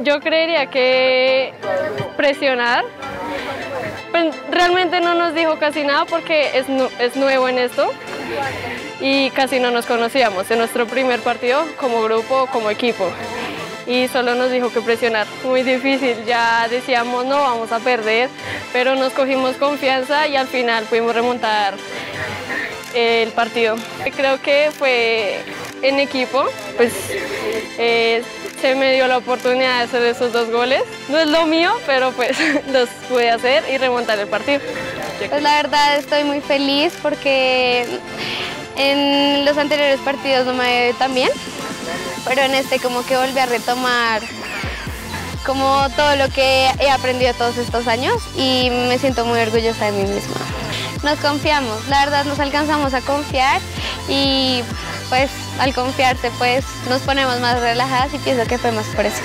Yo creería que presionar. Pues realmente no nos dijo casi nada porque es, es nuevo en esto y casi no nos conocíamos en nuestro primer partido como grupo, como equipo. Y solo nos dijo que presionar, muy difícil, ya decíamos no, vamos a perder, pero nos cogimos confianza y al final pudimos remontar el partido. Creo que fue en equipo, pues eh, me dio la oportunidad de hacer esos dos goles. No es lo mío, pero pues los pude hacer y remontar el partido. Pues la verdad estoy muy feliz porque en los anteriores partidos no me ido tan bien, pero en este como que volví a retomar como todo lo que he aprendido todos estos años y me siento muy orgullosa de mí misma. Nos confiamos, la verdad nos alcanzamos a confiar y pues al confiarse pues nos ponemos más relajadas y pienso que fue más por eso.